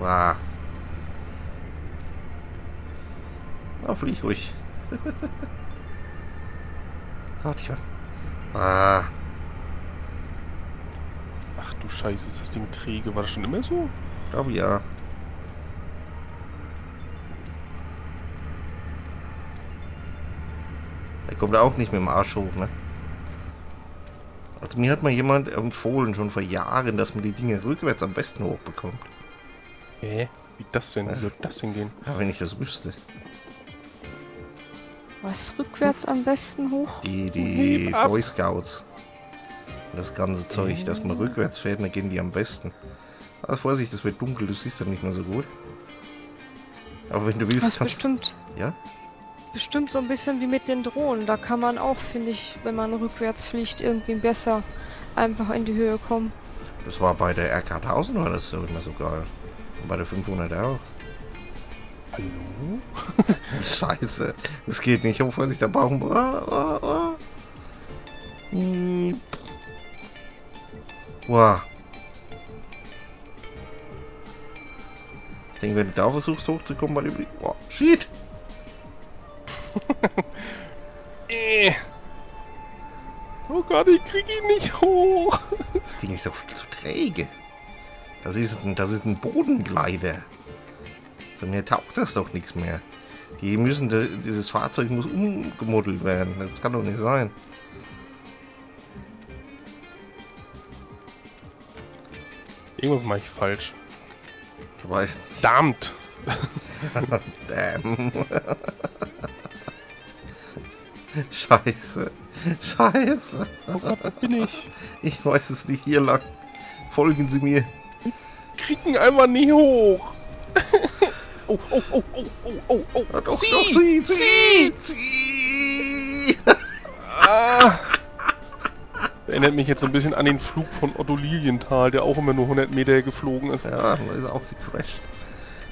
Wow. Na, flieg ruhig. Gott, ja. Ah. Ach du Scheiße, ist das Ding träge? War das schon immer so? Glaube ja. Er kommt auch nicht mit dem Arsch hoch, ne? Also mir hat mal jemand empfohlen, schon vor Jahren, dass man die Dinge rückwärts am besten hochbekommt. Hä? Wie das denn? Wie soll das denn gehen? Ja, wenn ich das wüsste. Was rückwärts am besten hoch? Die, die. Boy Scouts. Und das ganze Zeug, dass man rückwärts fährt, dann gehen die am besten. Aber Vorsicht, es wird dunkel, du siehst dann nicht mehr so gut. Aber wenn du willst, Das ist kannst bestimmt, Ja? bestimmt so ein bisschen wie mit den Drohnen. Da kann man auch, finde ich, wenn man rückwärts fliegt, irgendwie besser einfach in die Höhe kommen. Das war bei der RK 1000 war das so immer so geil. Bei der 500 auch. Hallo? Scheiße. Das geht nicht. Oh, Vorsicht, der Baum. Ah, ah, ah. Hm. Wow. Ich denke, wenn du da versuchst hochzukommen, weil du... Oh, shit. Äh. Oh Gott, ich krieg ihn nicht hoch. Das Ding ist doch viel zu träge. Das ist ein, das ist ein Bodengleiter. So mir taugt das doch nichts mehr. Die müssen, dieses Fahrzeug muss umgemodelt werden. Das kann doch nicht sein. Irgendwas mache ich falsch. Du weißt. Verdammt! Damn. Scheiße. Scheiße. Oh Gott, wo bin ich? Ich weiß es nicht hier lang. Folgen Sie mir. Krieg ihn einfach nie hoch. oh, oh, oh, oh, oh, oh, oh. Ah, Doch, Zieh, doch, zieh, zieh. zieh, zieh. Erinnert mich jetzt so ein bisschen an den Flug von Otto Lilienthal, der auch immer nur 100 Meter geflogen ist. Ja, da ist auch gecrashed.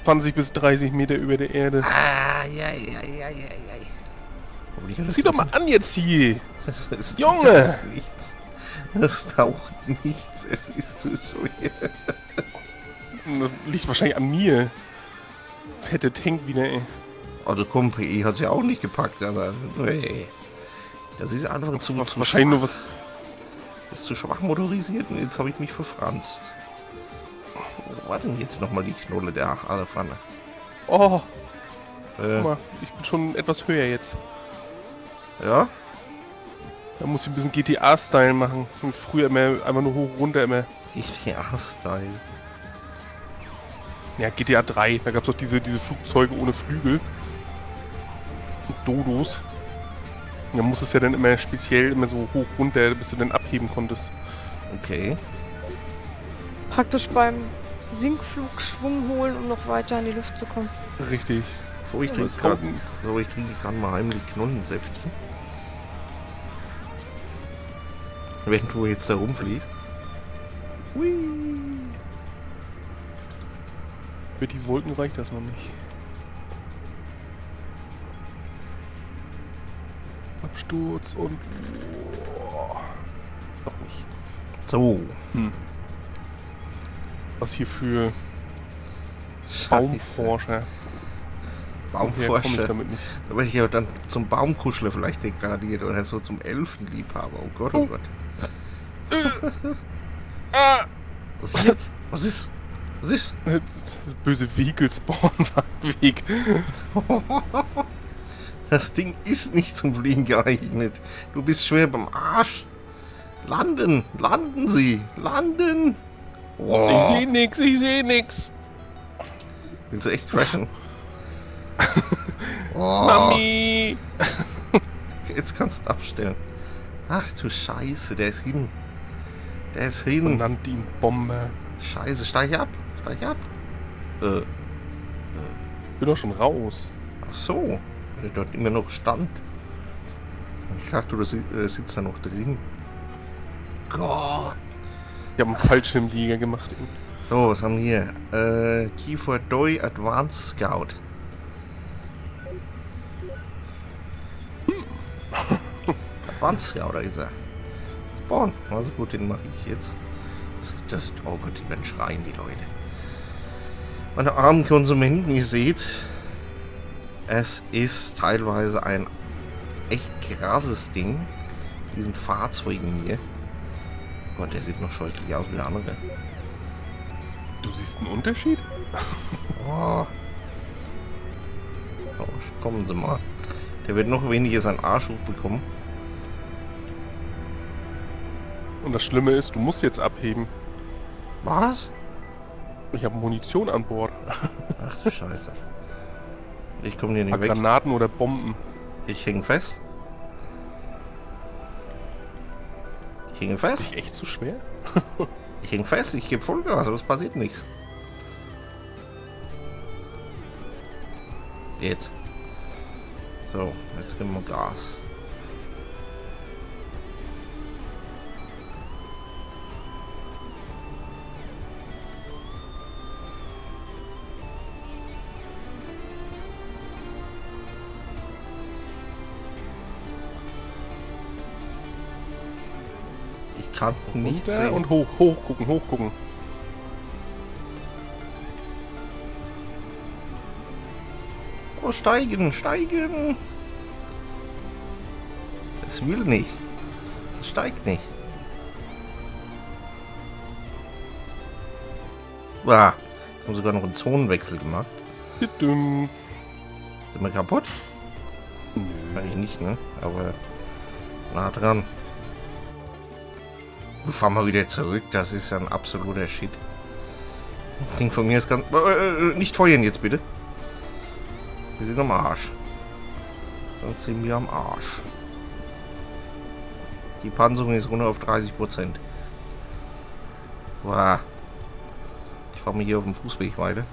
20 bis 30 Meter über der Erde. Ah, ja, ja, ja, ja, ja. Sieh doch mal an jetzt hier. Das ist Junge! Nichts. Das taucht nichts. Es ist zu schwer. Das liegt wahrscheinlich an mir. Fette Tank wieder, ey. Also komm, PE hat sie auch nicht gepackt, aber nee. Das ist einfach zu, zu Wahrscheinlich nur schwach. was. Ist zu schwach motorisiert und jetzt habe ich mich verfranst. Wo war denn jetzt nochmal die Knolle der Pfanne? Oh, Äh, guck mal, ich bin schon etwas höher jetzt. ja? Da muss ich ein bisschen GTA-Style machen. Und früher immer einfach nur hoch runter immer. GTA-Style. Ja, GTA 3, da gab es doch diese, diese Flugzeuge ohne Flügel. Und Dodos. Da musstest du ja dann immer speziell immer so hoch runter, bis du dann abheben konntest. Okay. Praktisch beim Sinkflug Schwung holen, um noch weiter in die Luft zu kommen. Richtig. So, ich trinke gerade so, ich trinke gerade mal heimlich Knollensäftchen. Wenn du jetzt da rumfliegst. Für die Wolken reicht das noch nicht. Absturz und. Boah. Noch nicht. So. Was hier für Scheiße. Baumforscher. Baumforscher. damit nicht? Da werde ich ja dann zum Baumkuschler vielleicht degradiert oder so zum Elfenliebhaber. Oh Gott, oh, Oh. Gott. Ah! Was ist jetzt? Was ist? Was ist? Das böse Vehicle-Spawn-Weg. Das Ding ist nicht zum Fliegen geeignet. Du bist schwer beim Arsch. Landen, landen Sie, landen. Ich Wow. sehe nix, ich sehe nix. Willst du echt crashen? oh, Mami! Jetzt kannst du abstellen. Ach du Scheiße, der ist hin. Der ist hin. nannte ihn Bomber. Scheiße, steig ab, steig ab. Äh, Bin doch schon raus. ach so, weil der dort immer noch stand. Ich dachte, du äh, sitzt da noch drin. Gott. Ich habe einen Fallschirmjäger gemacht. eben. So, was haben wir hier? Äh, Kiefer Doi Advanced Scout. Advanced Scout, da ist er. Spawn. Also gut, den mache ich jetzt. Das, das, oh Gott, die werden schreien, die Leute. Meine armen Konsumenten, ihr seht, es ist teilweise ein echt krasses Ding. Diesen Fahrzeugen hier. Gott, der sieht noch scheußlich aus wie der andere. Du siehst einen Unterschied? Oh. Oh, kommen Sie mal. Der wird noch weniger seinen Arsch hochbekommen. Und das Schlimme ist, du musst jetzt abheben. Was? Ich habe Munition an Bord. Ach du Scheiße. Ich komme hier nicht weg. Granaten oder Bomben. Ich hänge fest. Ich hänge fest. Ist echt zu schwer? Ich hänge fest. Ich gebe Vollgas, aber es passiert nichts. Jetzt. So, jetzt geben wir Gas. Kann nicht Runter sehen. und hoch, hoch gucken, hoch gucken. Oh, steigen, steigen. Es will nicht. Es steigt nicht. Ah, ich habe sogar noch einen Zonenwechsel gemacht. Sind wir kaputt? Nö. Eigentlich nicht, ne? Aber nah dran. Wir fahren mal wieder zurück. Das ist ein absoluter Shit. Das Ding von mir ist ganz... Äh, äh, nicht feuern jetzt, bitte. Wir sind am Arsch. Sonst sind wir am Arsch. Die Panzerung ist runter auf 30%. Wow. Ich fahre mal hier auf dem Fußweg weiter.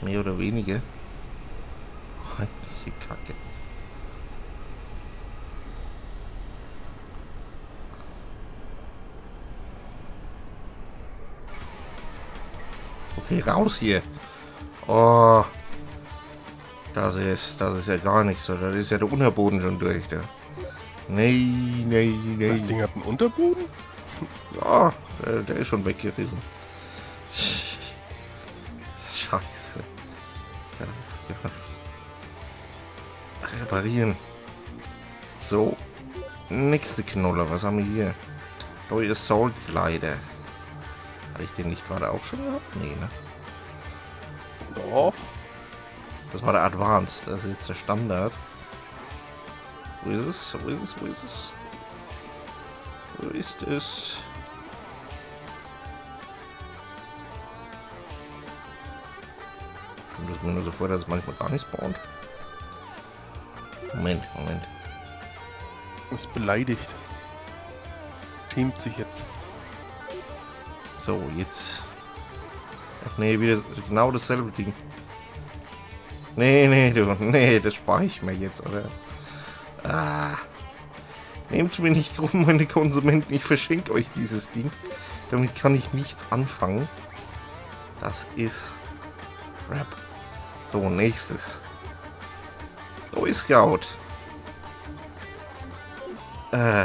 Mehr oder weniger. Heimliche Kacke. Okay, raus hier. Oh. Das ist, das ist ja gar nicht so. Das ist ja der Unterboden schon durch. Da. Nee, nee, nee. Das Ding hat einen Unterboden? Ja, der, der ist schon weggerissen. Scheiße. Das ja. Reparieren. So. Nächste Knoller. Was haben wir hier? Neue Assault Hatte ich den nicht gerade auch schon gehabt? Nee, ne? Doch. Das war der Advanced. Das ist jetzt der Standard. Wo ist es? Wo ist es? Wo ist es? Wo ist es? Kommt es mir nur so vor, dass es manchmal gar nicht spawnt? Moment, Moment. Ist beleidigt. Schämt sich jetzt. So, jetzt. Ach nee, wieder genau dasselbe Ding. Nee, nee, du, nee, das spare ich mir jetzt, oder? Ah. Nehmt mir nicht krumm, meine Konsumenten, ich verschenke euch dieses Ding. Damit kann ich nichts anfangen. Das ist Rap. So, nächstes. Boy Scout. Äh.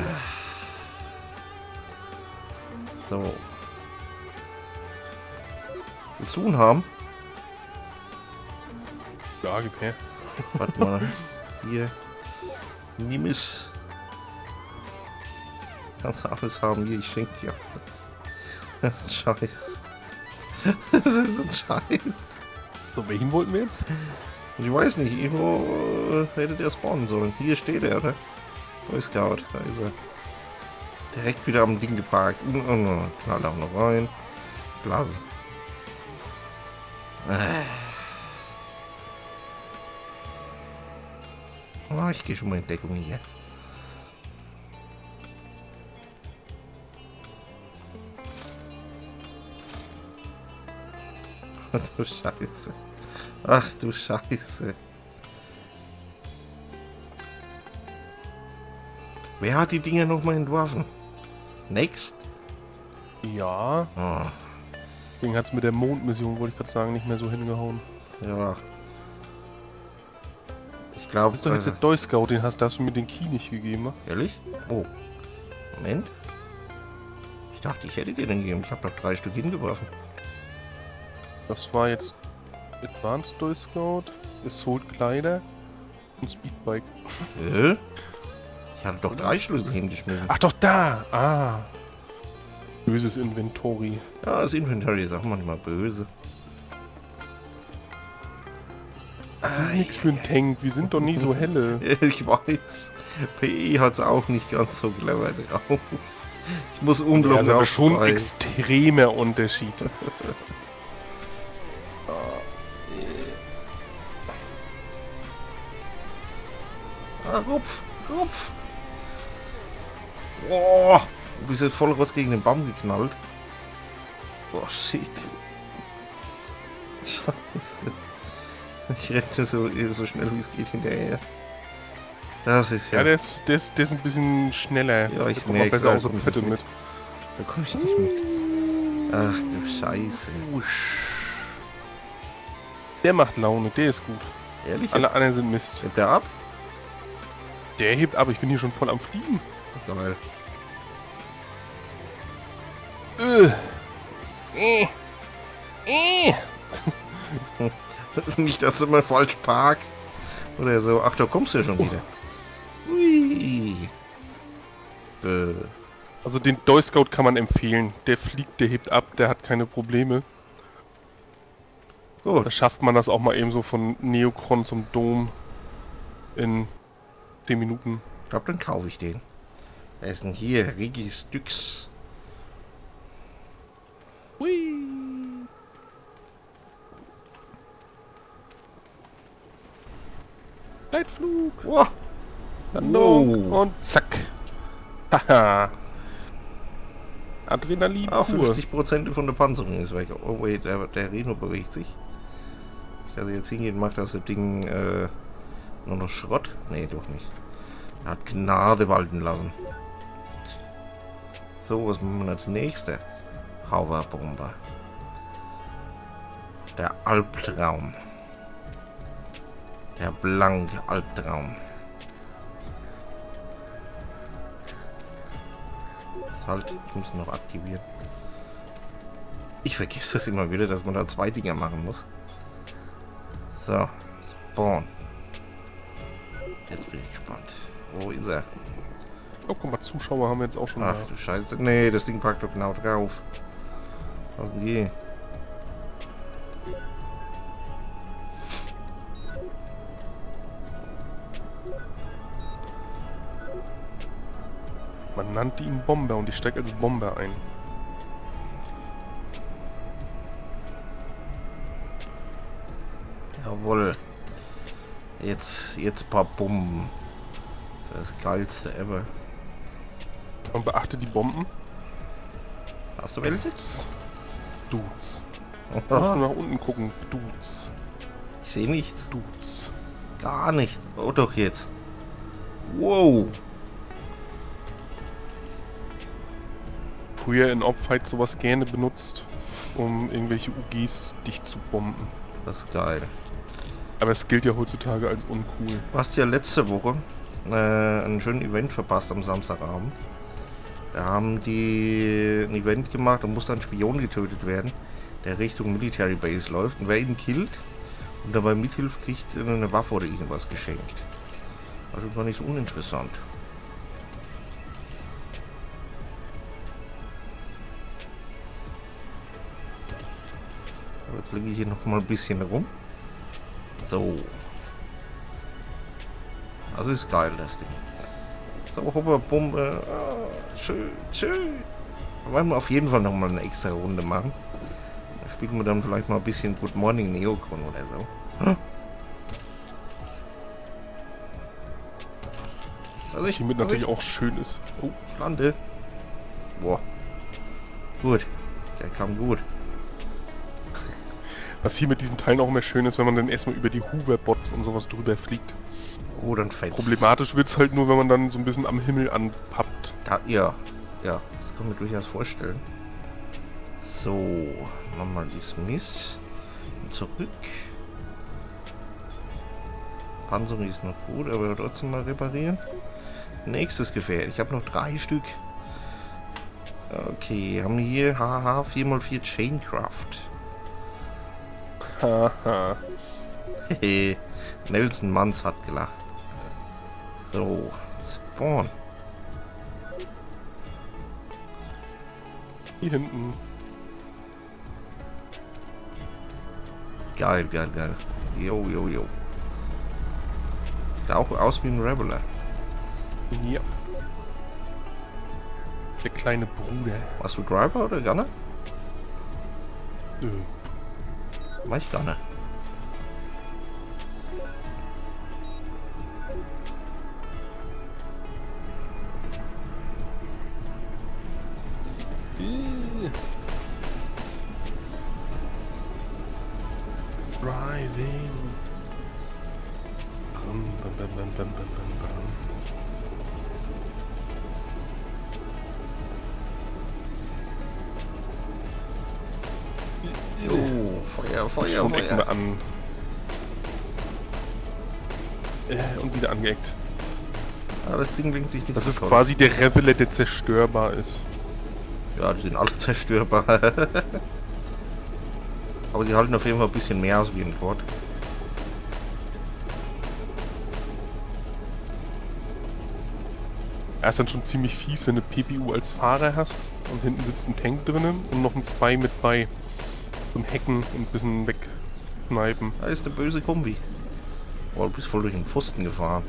So. Du ihn haben? Ja, gib her. Warte mal. Hier. Nimm es. Kannst du alles haben. Hier, ich schenke dir alles. Das ist scheiß. Das ist ein Scheiß. So, welchen wollten wir jetzt? Ich weiß nicht, irgendwo äh, hätte der spawnen sollen. Hier steht er, oder? Boy Scout, da ist er. Direkt wieder am Ding geparkt. Und, und, und knallt auch noch rein. Klasse. Äh. Ah, ich gehe schon mal in Deckung hier. Ach du Scheiße. Ach du Scheiße. Wer hat die Dinger nochmal entworfen? Next? Ja. Oh, Deswegen hat es mit der Mondmission, wollte ich gerade sagen, nicht mehr so hingehauen. ja. Ich glaube, Das ist doch jetzt der Doy Scout, den hast, hast du mir den Key nicht gegeben? Ehrlich? Oh. Moment. Ich dachte, ich hätte dir den gegeben. Ich habe noch drei Stück hingeworfen. Das war jetzt Advanced Toy Scout, Assault Kleider und Speedbike. Hä? Ich hatte doch drei Schlüssel hingeschmissen. Ach doch, da! Ah. Böses Inventory. Ja, das Inventory ist auch manchmal böse. Das ist nichts für ein Tank. Wir sind doch nie so helle. Ich weiß. PE hat es auch nicht ganz so clever drauf. Ich muss Das ist aber schon extremer Unterschied. Ah, Rupf, Rupf. Boah, du bist jetzt voll raus gegen den Baum geknallt. Boah, shit. Scheiße. Ich renne so, so schnell wie es geht hinterher. Das ist ja... Ja, der ist, der, ist, der ist ein bisschen schneller. Ja, ich merk's, besser aus ich Pötte nicht mit. da komme ich nicht mit. Ach du Scheiße. Der macht Laune, der ist gut. Ehrlich? Alle anderen sind Mist. Hebt der ab? Der hebt ab, ich bin hier schon voll am Fliegen. Geil. Äh. Äh. Äh. Nicht, dass du mal falsch parkst. Oder so. Ach, da kommst du ja schon wieder. Ui. Äh, Also den Toy Scout kann man empfehlen. Der fliegt, der hebt ab, der hat keine Probleme. Da gut. schafft man das auch mal eben so von Neokron zum Dom in 10 Minuten. Ich glaube, dann kaufe ich den. Wer ist denn hier? Regis Dux. Hui. Gleitflug. Wow. Landung. Wow. Und zack. Haha. Adrenalin Ah, pur. 50% von der Panzerung ist weg. Oh, wait, der, der Reno bewegt sich. Ich er jetzt hingeht, macht das Ding äh, nur noch Schrott? Nee, doch nicht. Er hat Gnade walten lassen. So, was machen wir als nächster? Hoverbomber. Der Albtraum. Der blanke Albtraum. Halt, ich muss noch aktivieren. Ich vergesse das immer wieder, dass man da zwei Dinger machen muss. So, Spawn. Jetzt bin ich gespannt. Wo ist er? Oh, guck mal, Zuschauer haben wir jetzt auch schon. Ach da. du Scheiße. Nee, das Ding packt doch genau drauf. Was denn je? Man nannte ihn Bomber und ich steige als Bomber ein. Jawohl. Jetzt, jetzt ein paar Bomben. Das geilste ever. Und beachte die Bomben. Hast du welche? Dudes. Musst du nach unten gucken. Dudes. Ich sehe nichts. Dudes. Gar nichts. Oh doch jetzt. Wow. Früher in Opfight sowas gerne benutzt, um irgendwelche UGs dicht zu bomben. Das ist geil. Aber es gilt ja heutzutage als uncool. Du hast ja letzte Woche äh, einen schönen Event verpasst am Samstagabend. Da haben die ein Event gemacht und musste ein Spion getötet werden, der Richtung Military Base läuft. Und wer ihn killt und dabei mithilft, kriegt eine Waffe oder irgendwas geschenkt. Also gar nicht so uninteressant. Jetzt lege ich hier noch mal ein bisschen rum. So. Das ist geil, das Ding. So, Hopperbombe. Ah, schön, schön. Da wollen wir auf jeden Fall noch mal eine extra Runde machen. Da spielen wir dann vielleicht mal ein bisschen Good Morning Neocron oder so. Ah. Was ich, hiermit natürlich ich, auch schön ist. Oh, ich lande. Boah. Gut. Der kam gut. was hier mit diesen Teilen auch immer schön ist, wenn man dann erstmal über die Hoover-Bots und sowas drüber fliegt. Oh, dann fetzt. Problematisch wird es halt nur, wenn man dann so ein bisschen am Himmel anpappt. Da, ja, ja, das kann man durchaus vorstellen. So, machen wir und zurück. Panzerung ist noch gut, aber trotzdem mal reparieren. Nächstes Gefährt. Ich habe noch drei Stück. Okay, haben wir hier haha 4x4 Chaincraft. Haha. Hehe, Nelson Manns hat gelacht. So, Spawn. Hier hinten. Geil, geil, geil. Jo, jo, jo. Sieht auch aus wie ein Reveler. Ja. Der kleine Bruder. Warst du Driver oder Gunner? Äh, War ich Gunner. Das Ding lenkt sich nicht Das so ist toll. quasi der Reveler, der zerstörbar ist. Ja, die sind alle zerstörbar. Aber sie halten auf jeden Fall ein bisschen mehr aus wie ein Quad. Er ist dann schon ziemlich fies, wenn du PPU als Fahrer hast und hinten sitzt ein Tank drinnen und noch ein Spy mit bei. Zum Hacken und ein bisschen wegsnipen. Da ist eine böse Kombi. Oh, du bist voll durch den Pfosten gefahren.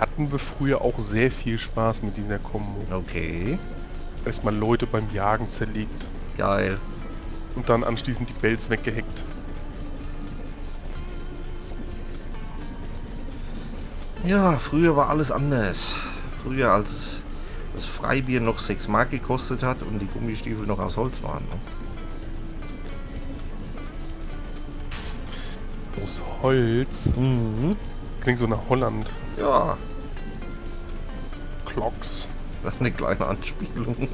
Hatten wir früher auch sehr viel Spaß mit dieser Kombo. Okay, Erstmal Leute beim Jagen zerlegt geil. und dann anschließend die Bells weggehackt. Ja, früher war alles anders. Früher, als das Freibier noch 6 Mark gekostet hat und die Gummistiefel noch aus Holz waren. Ne? Aus Holz. Mhm. Klingt so nach Holland. Ja, Clocks. das ist eine kleine Anspielung.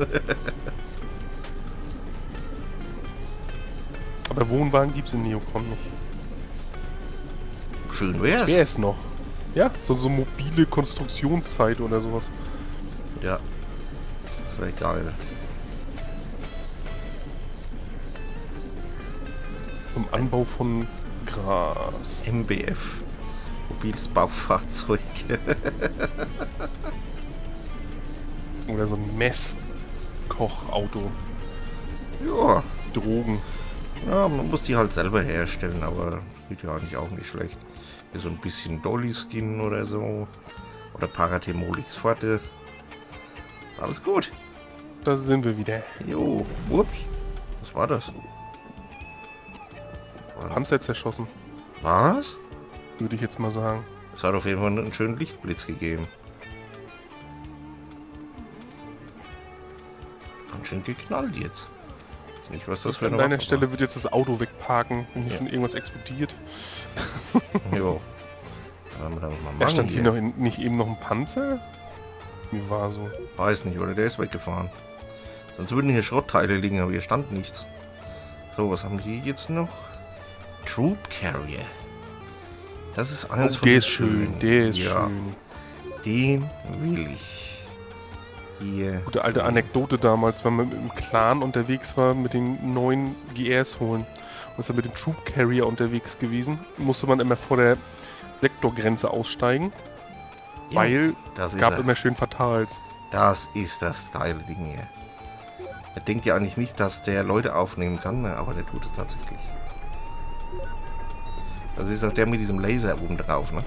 Aber Wohnwagen gibt's in Neocon nicht. Schön Das wär's. wäre es noch. Ja, so, so mobile Konstruktionszeit oder sowas. Ja, das wäre geil. Zum Anbau von Gras. MBF. Mobiles Baufahrzeug. Oder so ein Messkochauto. ja, Drogen. ja, man muss die halt selber herstellen, aber das geht ja eigentlich auch nicht schlecht. Hier so ein bisschen Dolly-Skin oder so. Oder Parathermolix Pforte. Ist alles gut. Da sind wir wieder. Jo, ups. Was war das? Panzer zerschossen, Was? würde ich jetzt mal sagen. Es hat auf jeden Fall einen schönen Lichtblitz gegeben. Ganz schön geknallt jetzt. Ist nicht, was das für An eine deiner Stelle wird jetzt das Auto wegparken, wenn hier Ja. schon irgendwas explodiert. Jo. Mangel stand hier noch in, nicht eben noch ein Panzer? Wie war so? Weiß nicht, oder der ist weggefahren. Sonst würden hier Schrottteile liegen, aber hier stand nichts. So, was haben die jetzt noch? Troop Carrier. Das ist eines Oh, von der ist schön, der ist ja, schön. Den will ich. Hier. Gute alte Anekdote damals, wenn man mit dem Clan unterwegs war, mit den neuen GRs holen und ist dann mit dem Troop Carrier unterwegs gewesen, musste man immer vor der Sektorgrenze aussteigen, Ja, weil ist gab er. immer schön Fatals. Das ist das geile Ding hier. Er denkt ja eigentlich nicht, dass der Leute aufnehmen kann, ne, aber der tut es tatsächlich. Das ist doch der mit diesem Laser oben drauf, ne?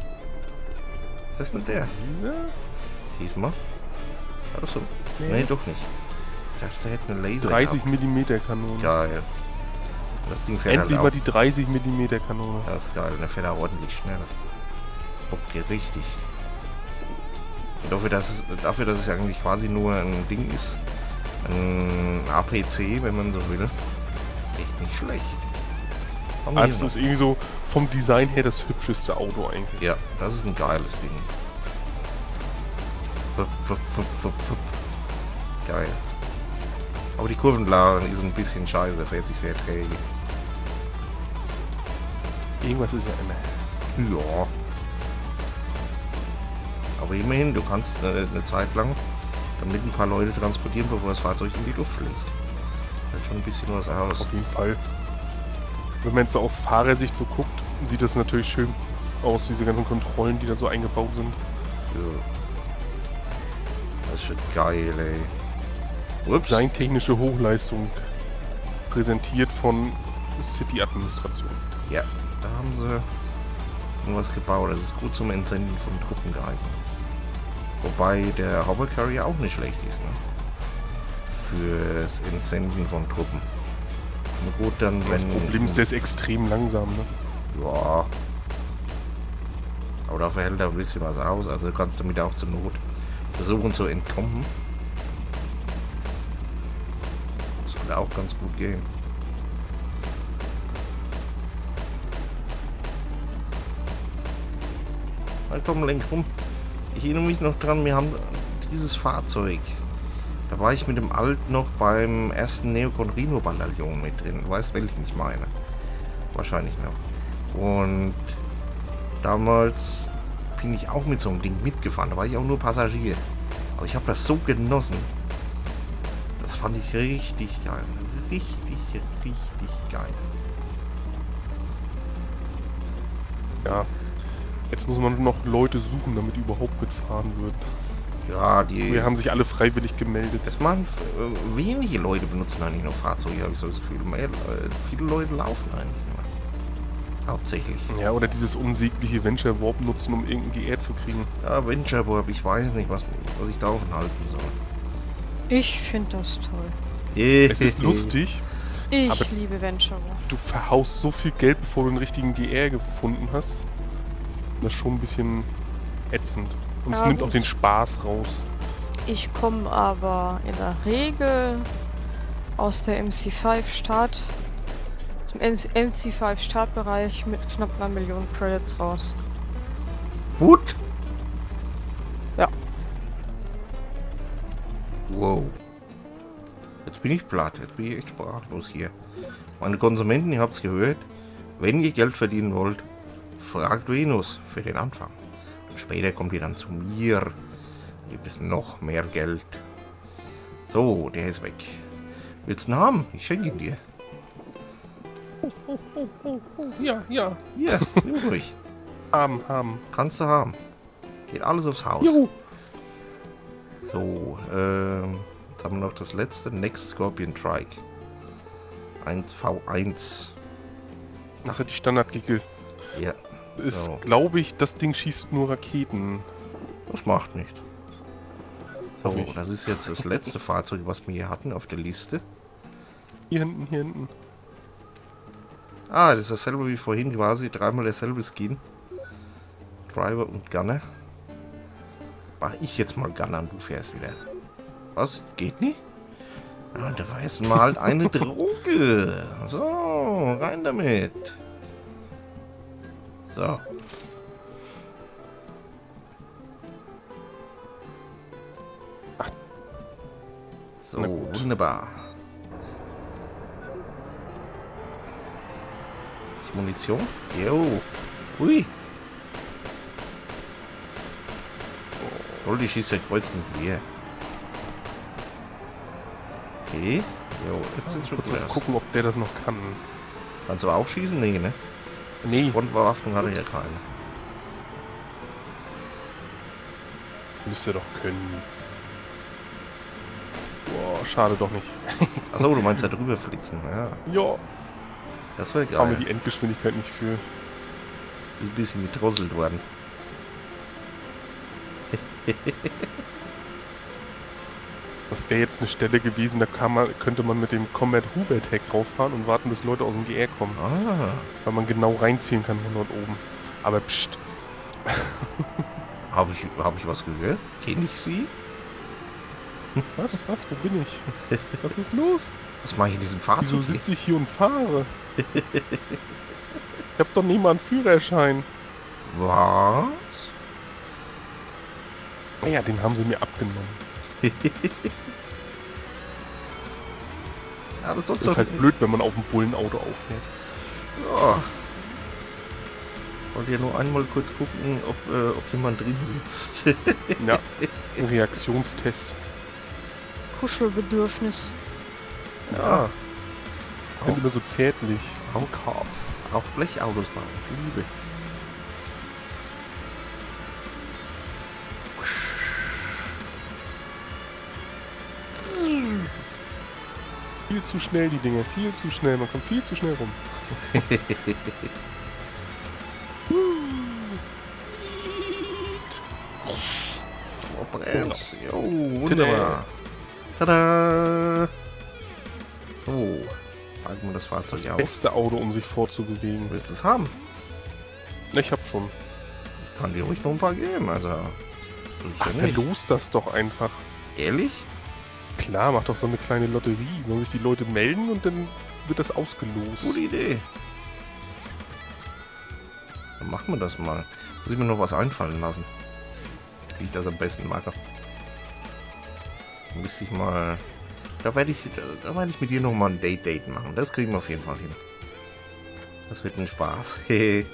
Ist das nicht der? Dieser? Diesmal? War das so? Nee. Nee, doch nicht. Ich dachte, der hätte eine Laser 30 gehabt. mm Kanone. Geil. Das Ding fährt Endlich halt mal die 30 mm Kanone. Das ist geil. Der fährt auch ordentlich schneller. Okay, richtig. Und dafür, dass es, dafür, dass es eigentlich quasi nur ein Ding ist, ein APC, wenn man so will, echt nicht schlecht. Also es ist irgendwie so vom Design her das hübscheste Auto eigentlich. Ja, das ist ein geiles Ding. Geil. Aber die Kurvenlage ist ein bisschen scheiße, fährt sich sehr träge. Irgendwas ist ja immer. Ja. Aber immerhin, du kannst äh, eine Zeit lang damit ein paar Leute transportieren, bevor das Fahrzeug in die Luft fliegt. Halt schon ein bisschen was aus. Auf jeden Fall. Wenn man jetzt so aus Fahrersicht so guckt, sieht das natürlich schön aus, diese ganzen Kontrollen, die da so eingebaut sind. Ja. Das ist schon geil, ey. Ups. Designtechnische Hochleistung präsentiert von City-Administration. Ja, da haben sie irgendwas gebaut. Das ist gut zum Entsenden von Truppen geeignet. Wobei der Hover Carrier auch nicht schlecht ist, ne? Fürs Entsenden von Truppen. Na gut, dann Das wenn... Problem ist, der ist extrem langsam, ne? Ja. Aber dafür hält er ein bisschen was aus. Also du kannst damit auch zur Not versuchen zu entkommen. Das soll auch ganz gut gehen. Na komm, lenk rum. Ich erinnere mich noch dran, wir haben dieses Fahrzeug. Da war ich mit dem Alt noch beim ersten Neocon Rhino Bataillon mit drin. Du weißt, welchen ich meine. Wahrscheinlich noch. Und damals bin ich auch mit so einem Ding mitgefahren. Da war ich auch nur Passagier. Aber ich habe das so genossen. Das fand ich richtig geil. Richtig, richtig geil. Ja. Jetzt muss man noch Leute suchen, damit überhaupt mitfahren würden. Ja, die... Wir haben sich alle freiwillig gemeldet. Das machen äh, wenige Leute benutzen eigentlich noch Fahrzeuge, habe ich so das Gefühl. Mehr, äh, viele Leute laufen eigentlich nur. Hauptsächlich. Ja, oder dieses unsägliche Venture Warp nutzen, um irgendein GR zu kriegen. Ja, Venture Warp, ich weiß nicht, was, was ich davon halten soll. Ich finde das toll. Es ist lustig, Ich Aber liebe Venture Warp. du verhaust so viel Geld, bevor du einen richtigen GR gefunden hast. Das ist schon ein bisschen ätzend. Und es Ja, nimmt gut. auch den Spaß raus. Ich komme aber in der Regel aus der MC5 Start, zum MC5 Startbereich mit knapp einer Million Credits raus. Gut. Ja. Wow. Jetzt bin ich platt. Jetzt bin ich echt sprachlos hier. Meine Konsumenten, ihr habt es gehört. Wenn ihr Geld verdienen wollt, fragt Venus für den Anfang. Und später kommt ihr dann zu mir. Dann gibt es noch mehr Geld. So, der ist weg. Willst du ihn haben? Ich schenke ihn dir. Ja, ja. Hier, nimm ruhig. Haben, haben. Kannst du haben. Geht alles aufs Haus. Juhu. So, ähm, jetzt haben wir noch das letzte. Next Scorpion Trike. 1 V1. Das hat die Standardgickel. Ja, Ist, So. glaube ich, das Ding schießt nur Raketen. das macht nicht. So, das ist jetzt das letzte Fahrzeug, was wir hier hatten auf der Liste. Hier hinten, hier hinten. Ah, das ist dasselbe wie vorhin quasi. Dreimal derselbe Skin. Driver und Gunner. Mach ich jetzt mal Gunner und du fährst wieder. Was? Geht nicht? Ja, da weiß mal halt eine Droge. So, rein damit. So. So, wunderbar. Ist Munition? Jo. Ui. Oh, die schießt ja kreuz und quer. Okay. Jo, jetzt sind schon Kurz was gucken, ob der das noch kann. Kannst du auch schießen? Nee, ne? Nee, Frontbewaffnung hatte ich ja keine. müsste doch können. Boah, schade doch nicht. Achso, du meinst da drüber flitzen. Ja, Ja, das wäre haben wir geil. die Endgeschwindigkeit nicht für. Ist ein bisschen gedrosselt worden. Das wäre jetzt eine Stelle gewesen, da kann man, könnte man mit dem Combat Hoover Tag rauffahren und warten, bis Leute aus dem GR kommen. Ah, Weil man genau reinziehen kann von dort oben. Aber pst, habe ich, hab ich was gehört? Kenne ich sie? was, was, wo bin ich? Was ist los? Was mache ich in diesem Wieso Fahrzeug? sitze ich hier und fahre? Ich hab doch nicht mal einen Führerschein. Was? Naja, den haben sie mir abgenommen. Ja, das ist halt blöd, wenn man auf dem Bullenauto auffährt. Ja. Wollte ja nur einmal kurz gucken, ob, äh, ob jemand drin sitzt. Ja, ein Reaktionstest. Kuschelbedürfnis. Ja, Sind immer so zärtlich. Auch- Carbs. auch Blechautos bauen. Liebe. Viel zu schnell, die Dinge. Viel zu schnell. Man kommt viel zu schnell rum. Oh, Brems. Jo, wunderbar. Tada! Packen wir das Fahrzeug Das aus. beste Auto, um sich fortzubewegen. Willst du es haben? Ich hab schon. Ich kann dir ruhig noch ein paar geben, also. Das Ach, ja verlos das doch einfach. Ehrlich? Klar, mach doch so eine kleine Lotterie. Sollen sich die Leute melden und dann wird das ausgelost. Gute Idee. Dann machen wir das mal. Muss ich mir noch was einfallen lassen. Wie ich das am besten mache. Dann Müsste ich mal. Da werde ich, da, werde ich mit dir noch mal ein Date-Date machen. Das kriegen wir auf jeden Fall hin. Das wird ein Spaß.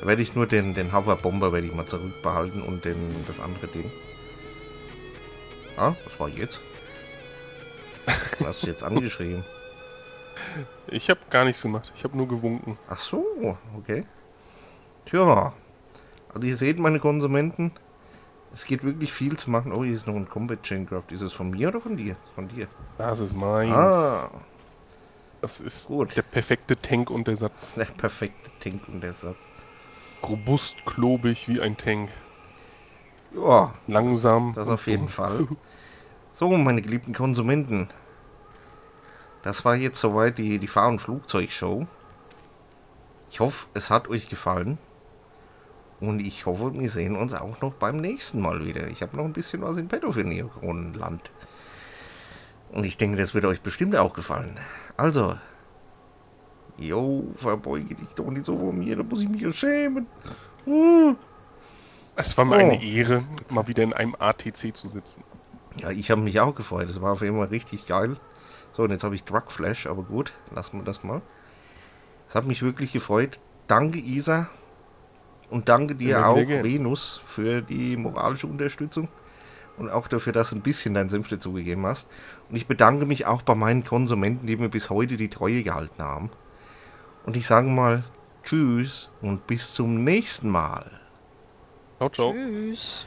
Da werde ich nur den, den Hover-Bomber werde ich mal zurückbehalten und den, das andere Ding. Ah, was war jetzt? Was hast du jetzt angeschrieben? Ich habe gar nichts gemacht. Ich habe nur gewunken. Ach so, okay. Tja, also ihr seht, meine Konsumenten, es geht wirklich viel zu machen. Oh, hier ist noch ein Combat Chaincraft. Ist es von mir oder von dir? Von dir. Das ist meins. Ah, Das ist Gut. der perfekte Tank-Untersatz. der perfekte Tank und der Satz. Robust, klobig wie ein Tank. Ja, Langsam. das auf jeden. Fall. So, meine geliebten Konsumenten. Das war jetzt soweit die, die Fahr- und Flugzeugshow. Ich hoffe, es hat euch gefallen. Und ich hoffe, wir sehen uns auch noch beim nächsten Mal wieder. Ich habe noch ein bisschen was in petto für Neokronenland. Und ich denke, das wird euch bestimmt auch gefallen. Also, jo, verbeuge dich doch nicht so vor mir, da muss ich mich ja schämen. Hm. Es war mir Oh. eine Ehre, mal wieder in einem ATC zu sitzen. Ja, ich habe mich auch gefreut. Das war auf jeden Fall richtig geil. So, und jetzt habe ich Drugflash, aber gut, lassen wir das mal. Es hat mich wirklich gefreut. Danke, Isa. Und danke dir auch. Venus, für die moralische Unterstützung. Und auch dafür, dass du ein bisschen dein Senf dazugegeben hast. Und ich bedanke mich auch bei meinen Konsumenten, die mir bis heute die Treue gehalten haben. Und ich sage mal Tschüss und bis zum nächsten Mal. Ciao, ciao. Tschüss.